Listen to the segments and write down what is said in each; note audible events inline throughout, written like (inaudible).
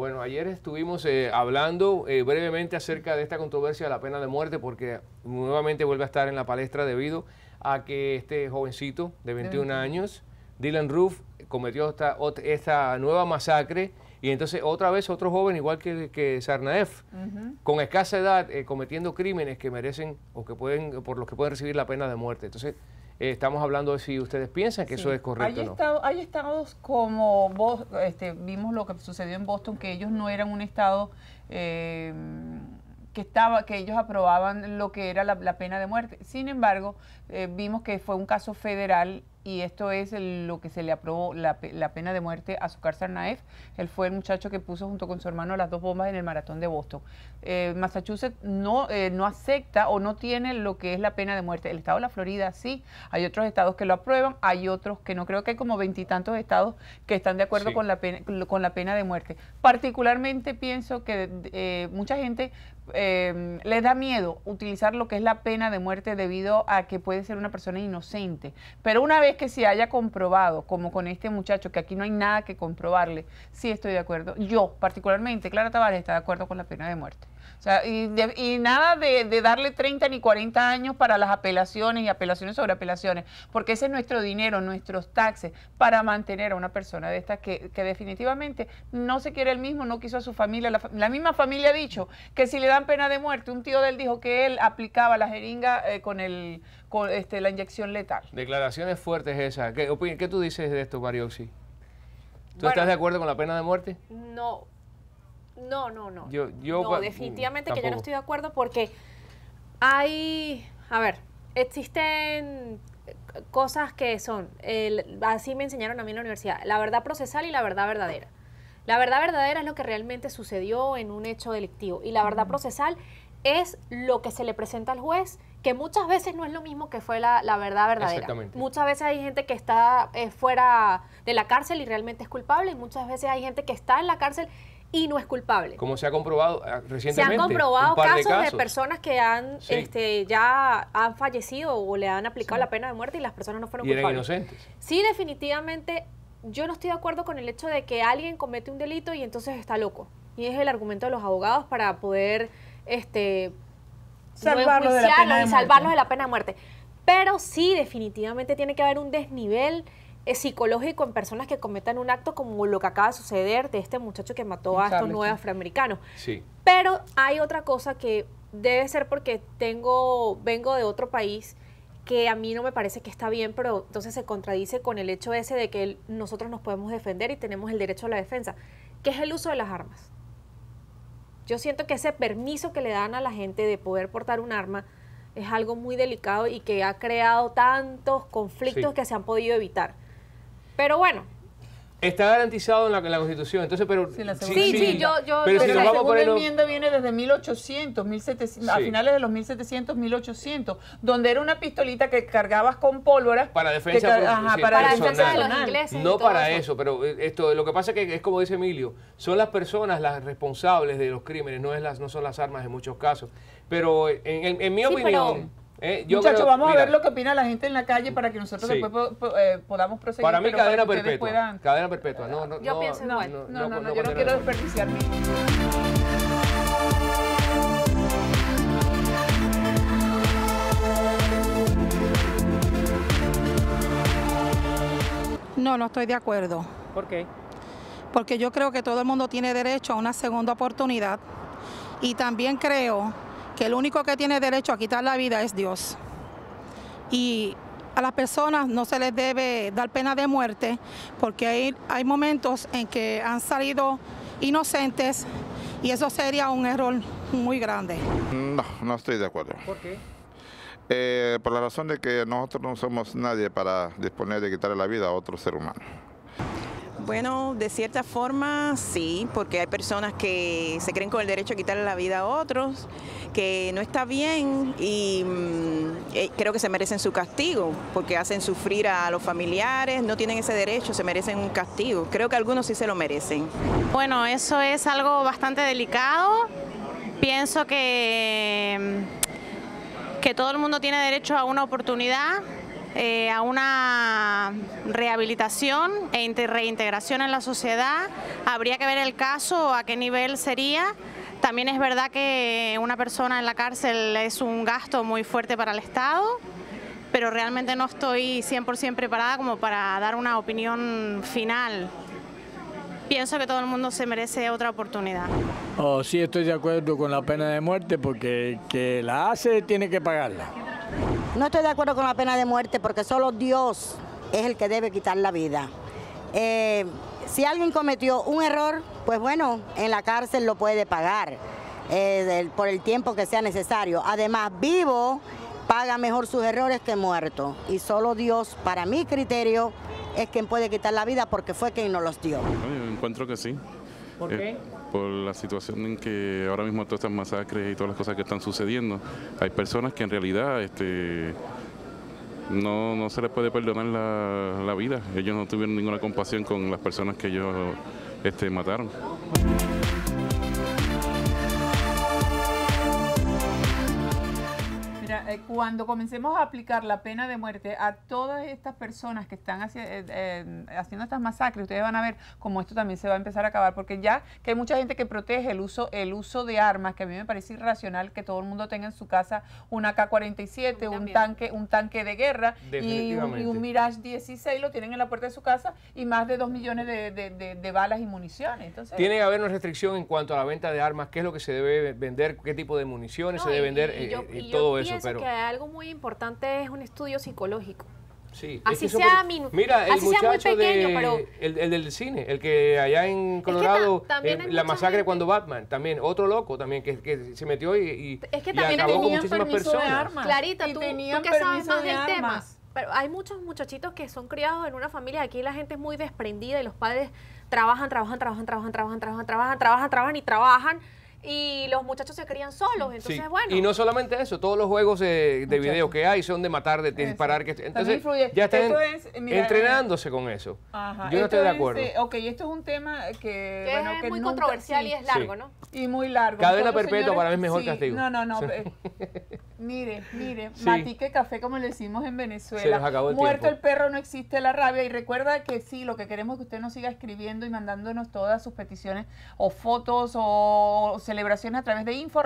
Bueno, ayer estuvimos eh, hablando eh, brevemente acerca de esta controversia de la pena de muerte porque nuevamente vuelve a estar en la palestra debido a que este jovencito de 21 años, Dylan Roof, cometió esta, esta nueva masacre y entonces otra vez otro joven, igual que, que Sarnaef, con escasa edad, eh, cometiendo crímenes que merecen o que pueden, por los que pueden recibir la pena de muerte. Entonces, eh, estamos hablando de si ustedes piensan que eso es correcto hay no. Estado, hay estados como vos, este, vimos lo que sucedió en Boston, que ellos no eran un estado eh, que estaba, que ellos aprobaban lo que era la, pena de muerte. Sin embargo, vimos que fue un caso federal y esto es lo que se le aprobó la, pena de muerte a Sukar Sarnaev. Él fue el muchacho que puso junto con su hermano las dos bombas en el maratón de Boston. Eh, Massachusetts no, eh, no acepta o no tiene lo que es la pena de muerte. El estado de la Florida sí, hay otros estados que lo aprueban, hay otros que no. Creo que hay como veintitantos estados que están de acuerdo con, la pena, con la pena de muerte. Particularmente pienso que eh, mucha gente eh, les da miedo utilizar lo que es la pena de muerte debido a que puede ser una persona inocente. Pero una vez que se haya comprobado, como con este muchacho, que aquí no hay nada que comprobarle, sí estoy de acuerdo. Yo, particularmente, Clara Tavares está de acuerdo con la pena de muerte. O sea, y, nada de, darle 30 ni 40 años para las apelaciones y apelaciones sobre apelaciones, porque ese es nuestro dinero, nuestros taxes, para mantener a una persona de esta que, definitivamente no se quiere el mismo, no quiso a su familia. La, misma familia ha dicho que si le dan pena de muerte, un tío de él dijo que él aplicaba la jeringa eh, con, el, este, la inyección letal. Declaraciones fuertes esas. ¿Qué, ¿Qué tú dices de esto, Marioxi? ¿Tú estás de acuerdo con la pena de muerte? No, no, no, no. Yo, no, definitivamente que yo no estoy de acuerdo porque hay, a ver, existen cosas que son, así me enseñaron a mí en la universidad, la verdad procesal y la verdad verdadera. La verdad verdadera es lo que realmente sucedió en un hecho delictivo y la verdad procesal es lo que se le presenta al juez, que muchas veces no es lo mismo que fue la, verdad verdadera. Muchas veces hay gente que está eh, fuera de la cárcel y realmente es culpable y muchas veces hay gente que está en la cárcel y no es culpable. Como se ha comprobado recientemente. Se han comprobado casos de, personas que han este, ya han fallecido o le han aplicado la pena de muerte y las personas no fueron y culpables. inocentes. Sí, definitivamente yo no estoy de acuerdo con el hecho de que alguien comete un delito y entonces está loco. Y es el argumento de los abogados para poder este salvarlos de la pena de y salvarlos de la pena de muerte. Pero sí, definitivamente tiene que haber un desnivel psicológico en personas que cometan un acto como lo que acaba de suceder de este muchacho que mató a estos nueve afroamericanos. Sí. Pero hay otra cosa que debe ser porque tengo, vengo de otro país que a mí no me parece que está bien, pero entonces se contradice con el hecho ese de que nosotros nos podemos defender y tenemos el derecho a la defensa, que es el uso de las armas. Yo siento que ese permiso que le dan a la gente de poder portar un arma es algo muy delicado y que ha creado tantos conflictos que se han podido evitar. Pero bueno, Está garantizado en la, Constitución, entonces, pero... Sí, sí, yo... yo pero, si la segunda enmienda viene desde 1800, 1700, a finales de los 1700, 1800, donde era una pistolita que cargabas con pólvora... Para defensa, para, defensa de los ingleses No para eso. pero eh, esto lo que pasa es que es como dice Emilio, son las personas las responsables de los crímenes, no, es las, no son las armas en muchos casos. Pero en, mi opinión... Eh, Muchachos, vamos a ver lo que opina la gente en la calle para que nosotros después eh, podamos proseguir. Para mí, cadena perpetua. Cadena perpetua. No, no, yo pienso igual. No, no, no, yo no quiero desperdiciar mi. No, no estoy de acuerdo. ¿Por qué? Porque yo creo que todo el mundo tiene derecho a una segunda oportunidad y también creo que el único que tiene derecho a quitar la vida es Dios. Y a las personas no se les debe dar pena de muerte porque hay, hay momentos en que han salido inocentes y eso sería un error muy grande. No, no estoy de acuerdo. ¿Por qué? Eh, por la razón de que nosotros no somos nadie para disponer de quitarle la vida a otro ser humano. Bueno, de cierta forma sí, porque hay personas que se creen con el derecho a quitarle la vida a otros, que no está bien y mm, eh, creo que se merecen su castigo, porque hacen sufrir a los familiares, no tienen ese derecho, se merecen un castigo. Creo que algunos sí se lo merecen. Bueno, eso es algo bastante delicado. Pienso que, que todo el mundo tiene derecho a una oportunidad eh, a una rehabilitación e reintegración en la sociedad. Habría que ver el caso, a qué nivel sería. También es verdad que una persona en la cárcel es un gasto muy fuerte para el Estado, pero realmente no estoy 100% preparada como para dar una opinión final. Pienso que todo el mundo se merece otra oportunidad. Oh, sí, estoy de acuerdo con la pena de muerte porque que la hace tiene que pagarla. No estoy de acuerdo con la pena de muerte porque solo Dios es el que debe quitar la vida. Eh, si alguien cometió un error, pues bueno, en la cárcel lo puede pagar eh, por el tiempo que sea necesario. Además, vivo paga mejor sus errores que muerto. Y solo Dios, para mi criterio, es quien puede quitar la vida porque fue quien nos los dio. Yo encuentro que sí. ¿Por qué? Por la situación en que ahora mismo todas estas masacres y todas las cosas que están sucediendo, hay personas que en realidad este, no, no se les puede perdonar la, la, vida. Ellos no tuvieron ninguna compasión con las personas que ellos este, mataron. Eh, cuando comencemos a aplicar la pena de muerte a todas estas personas que están eh, eh, haciendo estas masacres, ustedes van a ver cómo esto también se va a empezar a acabar, porque ya que hay mucha gente que protege el uso, el uso de armas, que a mí me parece irracional que todo el mundo tenga en su casa una K-47, un tanque, un tanque de guerra y un, Mirage 16 lo tienen en la puerta de su casa y más de 2 millones de, balas y municiones. Entonces, Tiene que haber una restricción en cuanto a la venta de armas, qué es lo que se debe vender, qué tipo de municiones se debe vender y, todo eso. Pero que algo muy importante es un estudio psicológico. Sí, así sea, Mira, el muchacho de, el, del cine, el que allá en Colorado, eh, la masacre cuando Batman, también, otro loco también que, que se metió y, y, es que también acabó con muchísimas personas. Clarita, tú, tú que sabes más del tema. Pero hay muchos muchachitos que son criados en una familia, aquí la gente es muy desprendida y los padres trabajan, trabajan, trabajan, trabajan, trabajan, trabajan, trabajan, trabajan, trabajan y trabajan y los muchachos se crían solos. Entonces, bueno. Y no solamente eso, todos los juegos de, video que hay son de matar, de, disparar. Que, entonces, ya están entrenándose con eso. Yo no estoy de acuerdo. Eh, ok, esto es un tema que, bueno, es muy controversial y es largo, ¿no? Y muy largo. Cadena perpetua para mí es mejor castigo. No, no, no. (laughs) Mire, mire, matique café como le decimos en Venezuela. Muerto el perro no existe la rabia. Y recuerda que sí, lo que queremos es que usted nos siga escribiendo y mandándonos todas sus peticiones o fotos o celebraciones a través de info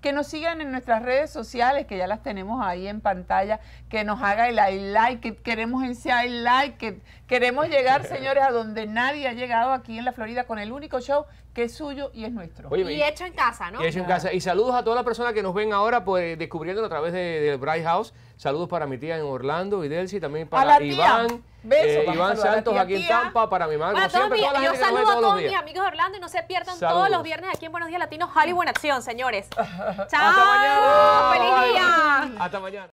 que nos sigan en nuestras redes sociales, que ya las tenemos ahí en pantalla, que nos haga el like, que queremos ese I like, que queremos llegar, (laughs) señores, a donde nadie ha llegado aquí en la Florida con el único show que es suyo y es nuestro. y hecho en casa, ¿no? Y hecho en casa. Y saludos a todas las personas que nos ven ahora pues, descubriéndolo a través del de Bright House. Saludos para mi tía en Orlando y Delcy, también para Iván. Eh, Iván Santos aquí en Tampa, para mi madre. siempre, toda la yo saludo a todos mis amigos de Orlando y no se pierdan todos los viernes aquí en Buenos Días Latinos, Hollywood en Acción, señores. (laughs) Chao. Hasta mañana. Feliz día. Hasta mañana.